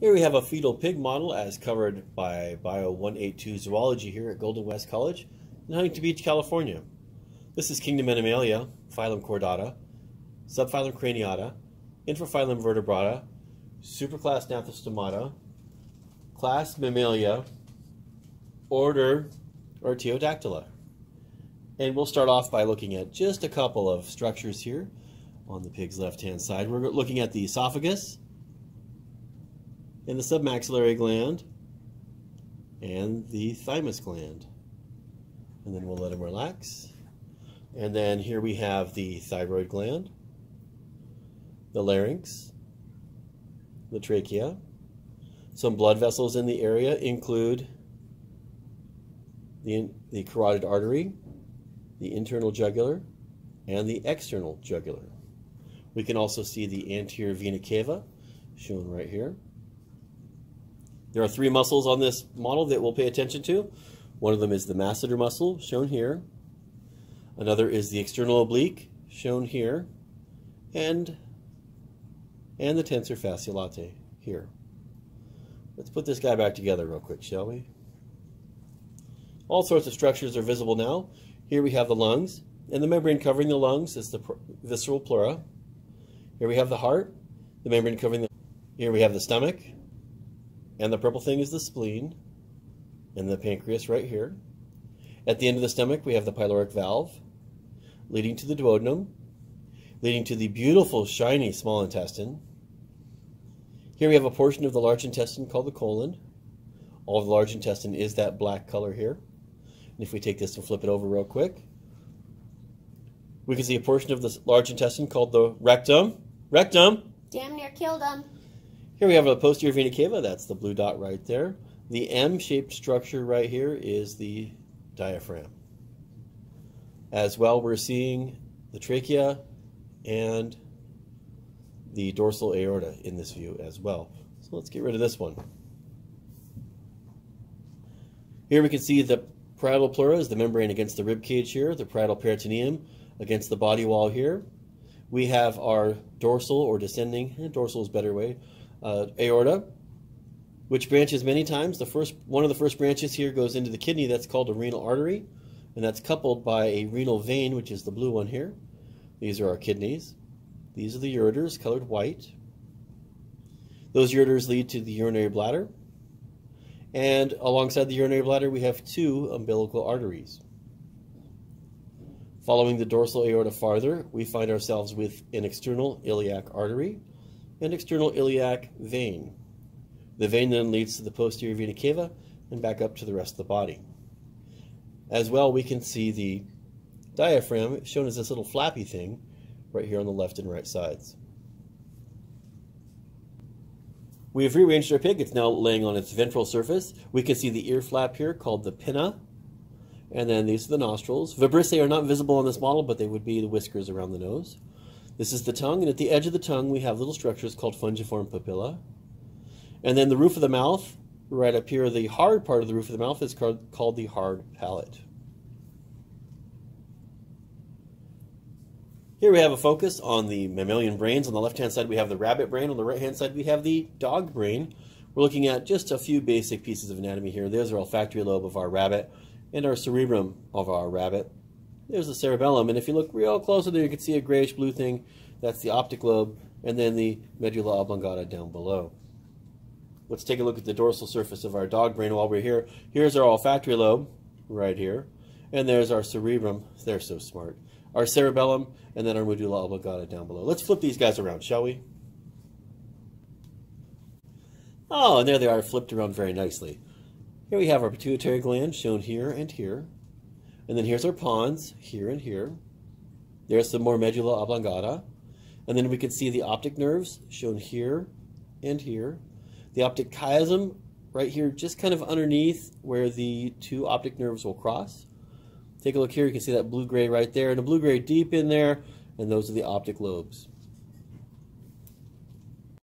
Here we have a fetal pig model as covered by Bio 182 Zoology here at Golden West College in Huntington Beach, California. This is Kingdom Animalia, phylum Chordata, subphylum Craniata, infraphylum Vertebrata, superclass Gnathostomata, class Mammalia, order Artiodactyla. And we'll start off by looking at just a couple of structures here on the pig's left-hand side. We're looking at the esophagus, and the submaxillary gland and the thymus gland. And then we'll let them relax. And then here we have the thyroid gland, the larynx, the trachea. Some blood vessels in the area include the, the carotid artery, the internal jugular, and the external jugular. We can also see the anterior vena cava, shown right here. There are three muscles on this model that we'll pay attention to. One of them is the masseter muscle, shown here. Another is the external oblique, shown here. And, and the tensor fasciae latae, here. Let's put this guy back together real quick, shall we? All sorts of structures are visible now. Here we have the lungs, and the membrane covering the lungs is the visceral pleura. Here we have the heart, the membrane covering the... Here we have the stomach, and the purple thing is the spleen and the pancreas right here. At the end of the stomach, we have the pyloric valve leading to the duodenum, leading to the beautiful, shiny small intestine. Here we have a portion of the large intestine called the colon. All of the large intestine is that black color here. And if we take this and flip it over real quick, we can see a portion of the large intestine called the rectum. Rectum! Damn near killed him. Here we have a posterior vena cava, that's the blue dot right there. The M-shaped structure right here is the diaphragm. As well, we're seeing the trachea and the dorsal aorta in this view as well. So let's get rid of this one. Here we can see the parietal pleura is the membrane against the rib cage here, the parietal peritoneum against the body wall here. We have our dorsal or descending, dorsal is better way, uh, aorta, which branches many times. The first one of the first branches here goes into the kidney. That's called a renal artery, and that's coupled by a renal vein, which is the blue one here. These are our kidneys. These are the ureters, colored white. Those ureters lead to the urinary bladder. And alongside the urinary bladder, we have two umbilical arteries. Following the dorsal aorta farther, we find ourselves with an external iliac artery and external iliac vein. The vein then leads to the posterior vena cava and back up to the rest of the body. As well, we can see the diaphragm shown as this little flappy thing right here on the left and right sides. We have rearranged our pig. It's now laying on its ventral surface. We can see the ear flap here called the pinna. And then these are the nostrils. Vibrissae are not visible on this model, but they would be the whiskers around the nose. This is the tongue, and at the edge of the tongue we have little structures called fungiform papilla. And then the roof of the mouth, right up here, the hard part of the roof of the mouth is called, the hard palate. Here we have a focus on the mammalian brains. On the left-hand side we have the rabbit brain. On the right-hand side we have the dog brain. We're looking at just a few basic pieces of anatomy here. There's our olfactory lobe of our rabbit and our cerebrum of our rabbit. There's the cerebellum, and if you look real close there, you can see a grayish blue thing. That's the optic lobe, and then the medulla oblongata down below. Let's take a look at the dorsal surface of our dog brain while we're here. Here's our olfactory lobe, right here, and there's our cerebrum. They're so smart. Our cerebellum, and then our medulla oblongata down below. Let's flip these guys around, shall we? Oh, and there they are, flipped around very nicely. Here we have our pituitary gland shown here and here. And then here's our pons, here and here. There's some more medulla oblongata. And then we can see the optic nerves shown here and here. The optic chiasm right here, just kind of underneath where the two optic nerves will cross. Take a look here, you can see that blue-gray right there, and a blue-gray deep in there, and those are the optic lobes.